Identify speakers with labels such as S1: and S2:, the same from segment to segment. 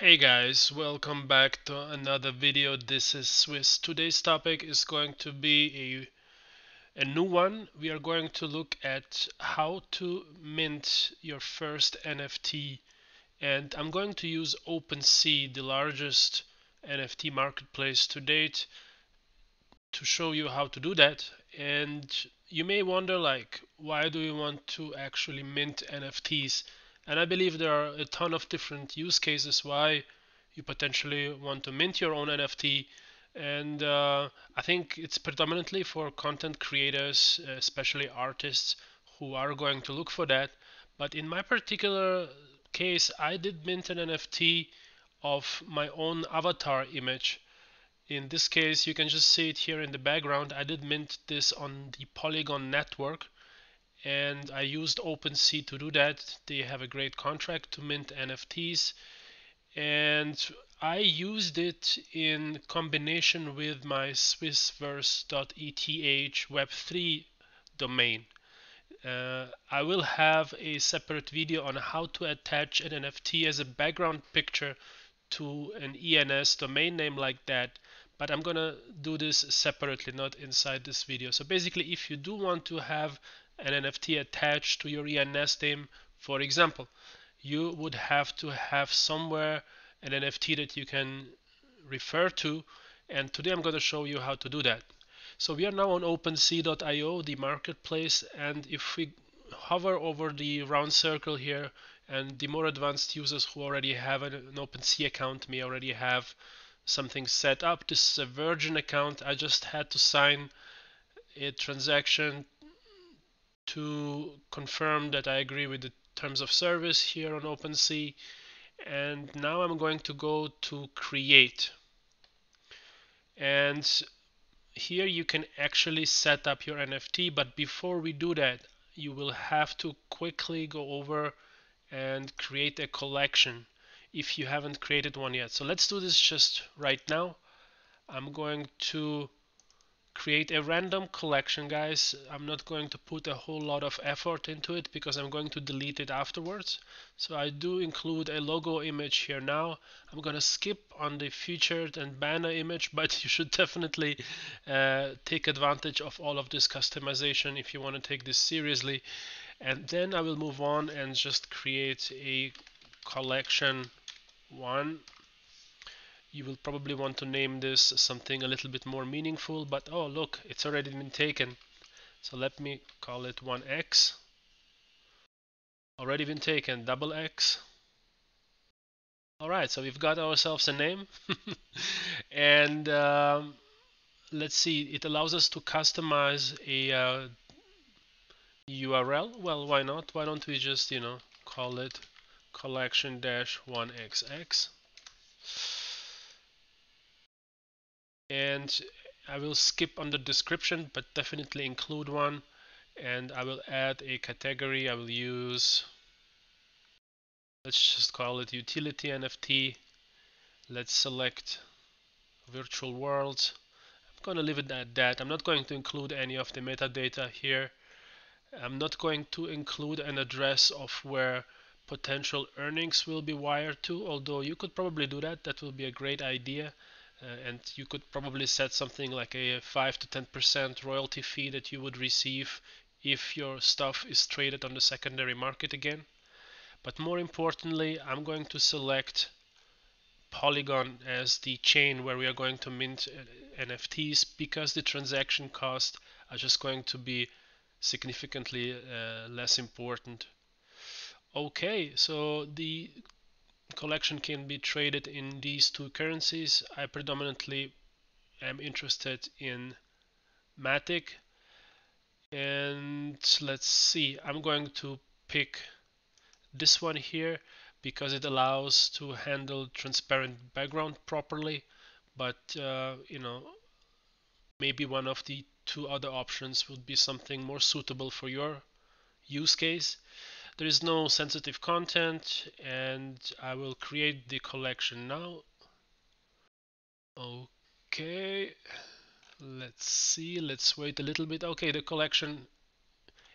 S1: Hey guys, welcome back to another video. This is Swiss. Today's topic is going to be a, a new one. We are going to look at how to mint your first NFT and I'm going to use OpenSea, the largest NFT marketplace to date to show you how to do that and you may wonder like why do you want to actually mint NFTs and I believe there are a ton of different use cases why you potentially want to mint your own NFT. And uh, I think it's predominantly for content creators, especially artists who are going to look for that. But in my particular case, I did mint an NFT of my own avatar image. In this case, you can just see it here in the background. I did mint this on the Polygon network and I used OpenSea to do that. They have a great contract to mint NFTs and I used it in combination with my swissverse.eth web3 domain. Uh, I will have a separate video on how to attach an NFT as a background picture to an ENS domain name like that but I'm gonna do this separately not inside this video so basically if you do want to have an NFT attached to your ENS name, for example, you would have to have somewhere an NFT that you can refer to. And today I'm going to show you how to do that. So we are now on OpenSea.io, the marketplace. And if we hover over the round circle here, and the more advanced users who already have an, an OpenSea account may already have something set up. This is a Virgin account. I just had to sign a transaction to confirm that I agree with the terms of service here on OpenSea. And now I'm going to go to create. And here you can actually set up your NFT but before we do that you will have to quickly go over and create a collection if you haven't created one yet. So let's do this just right now. I'm going to create a random collection guys. I'm not going to put a whole lot of effort into it because I'm going to delete it afterwards. So I do include a logo image here now. I'm gonna skip on the featured and banner image but you should definitely uh, take advantage of all of this customization if you want to take this seriously. And then I will move on and just create a collection one you will probably want to name this something a little bit more meaningful but oh look it's already been taken. So let me call it 1x already been taken double x. Alright so we've got ourselves a name. And um, let's see it allows us to customize a uh, URL well why not? Why don't we just you know call it collection dash 1xx and I will skip on the description but definitely include one. And I will add a category I will use. Let's just call it utility NFT let's select virtual worlds. I'm gonna leave it at that. I'm not going to include any of the metadata here. I'm not going to include an address of where potential earnings will be wired to although you could probably do that. That will be a great idea and you could probably set something like a 5 to 10% royalty fee that you would receive if your stuff is traded on the secondary market again. But more importantly, I'm going to select Polygon as the chain where we are going to mint uh, NFTs because the transaction costs are just going to be significantly uh, less important. Okay, so the collection can be traded in these two currencies. I predominantly am interested in Matic. And let's see I'm going to pick this one here because it allows to handle transparent background properly. But uh, you know maybe one of the two other options would be something more suitable for your use case there is no sensitive content and I will create the collection now. Okay, let's see, let's wait a little bit. Okay, the collection,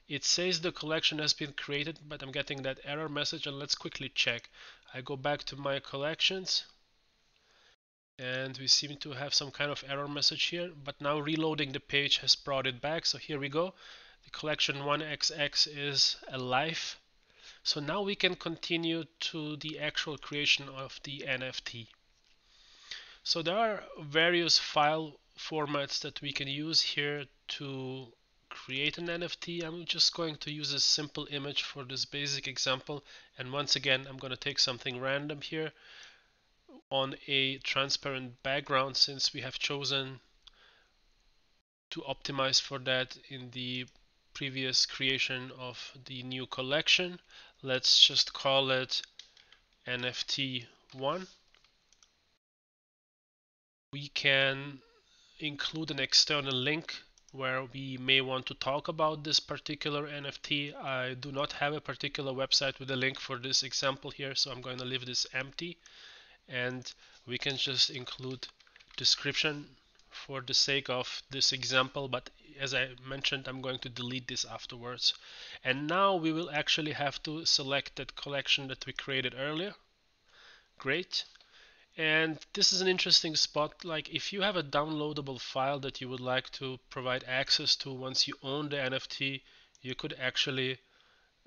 S1: it says the collection has been created, but I'm getting that error message and let's quickly check. I go back to my collections and we seem to have some kind of error message here but now reloading the page has brought it back so here we go the collection 1xx is alive so now we can continue to the actual creation of the NFT so there are various file formats that we can use here to create an NFT I'm just going to use a simple image for this basic example. And once again I'm going to take something random here on a transparent background since we have chosen to optimize for that in the previous creation of the new collection. Let's just call it NFT1. We can include an external link where we may want to talk about this particular NFT. I do not have a particular website with a link for this example here, so I'm going to leave this empty and we can just include description for the sake of this example but as I mentioned I'm going to delete this afterwards. And now we will actually have to select that collection that we created earlier. Great. And this is an interesting spot. Like if you have a downloadable file that you would like to provide access to once you own the NFT you could actually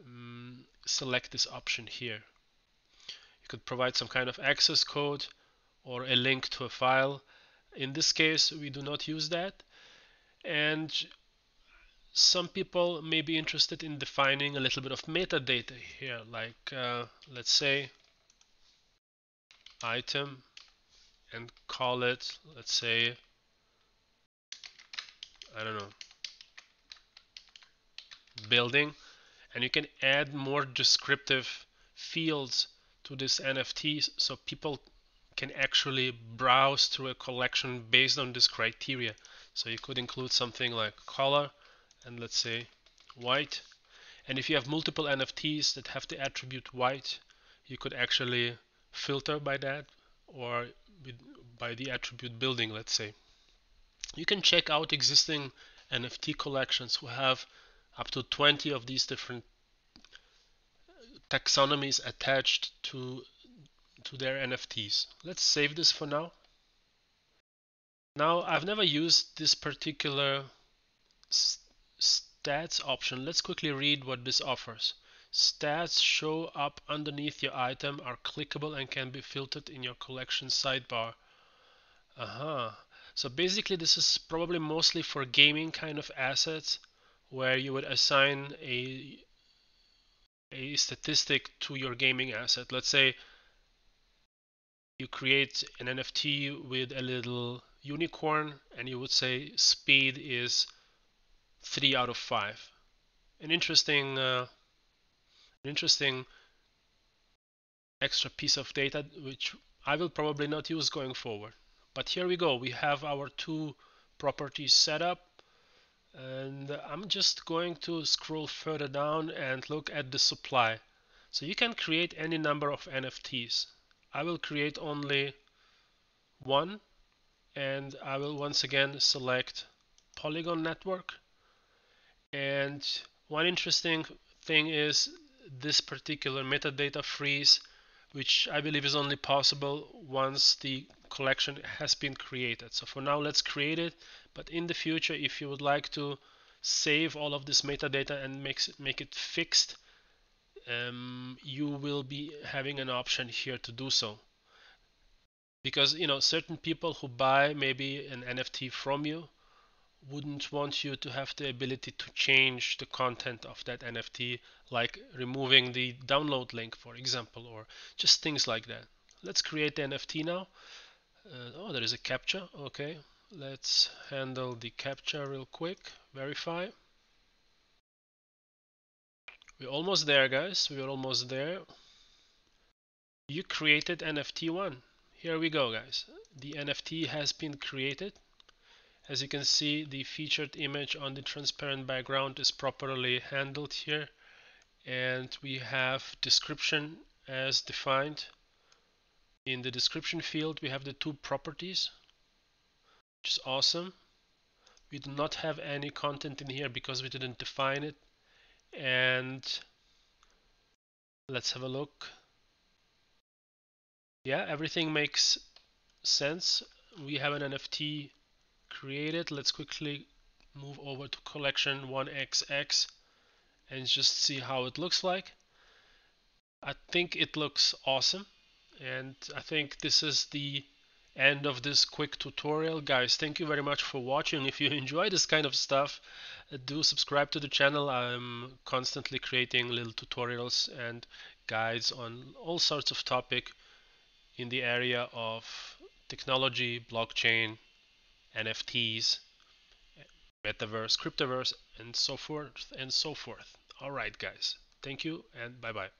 S1: um, select this option here. You could provide some kind of access code or a link to a file. In this case, we do not use that. And some people may be interested in defining a little bit of metadata here, like uh, let's say item and call it, let's say, I don't know, building. And you can add more descriptive fields to this NFT so people can actually browse through a collection based on this criteria. So you could include something like color and let's say white. And if you have multiple NFTs that have the attribute white, you could actually filter by that or by the attribute building, let's say. You can check out existing NFT collections who have up to 20 of these different taxonomies attached to to their NFTs. Let's save this for now. Now I've never used this particular stats option. Let's quickly read what this offers. Stats show up underneath your item, are clickable and can be filtered in your collection sidebar. Uh -huh. So basically this is probably mostly for gaming kind of assets where you would assign a a statistic to your gaming asset. Let's say you create an NFT with a little unicorn and you would say speed is 3 out of 5. An interesting uh, an interesting extra piece of data which I will probably not use going forward. But here we go. We have our two properties set up and I'm just going to scroll further down and look at the supply so you can create any number of NFTs I will create only one and I will once again select Polygon network and one interesting thing is this particular metadata freeze which I believe is only possible once the collection has been created. So for now, let's create it. But in the future, if you would like to save all of this metadata and makes it, make it fixed, um, you will be having an option here to do so. Because you know certain people who buy maybe an NFT from you wouldn't want you to have the ability to change the content of that NFT, like removing the download link, for example, or just things like that. Let's create the NFT now. Uh, oh, there is a CAPTCHA. Okay, let's handle the CAPTCHA real quick. Verify. We're almost there, guys. We're almost there. You created NFT1. Here we go, guys. The NFT has been created. As you can see, the featured image on the transparent background is properly handled here. And we have description as defined in the description field we have the two properties which is awesome we do not have any content in here because we didn't define it and let's have a look yeah, everything makes sense. We have an NFT created. Let's quickly move over to collection 1xx and just see how it looks like. I think it looks awesome and I think this is the end of this quick tutorial. Guys thank you very much for watching. If you enjoy this kind of stuff do subscribe to the channel. I'm constantly creating little tutorials and guides on all sorts of topic in the area of technology blockchain NFTs metaverse cryptoverse and so forth and so forth. All right guys. Thank you and bye bye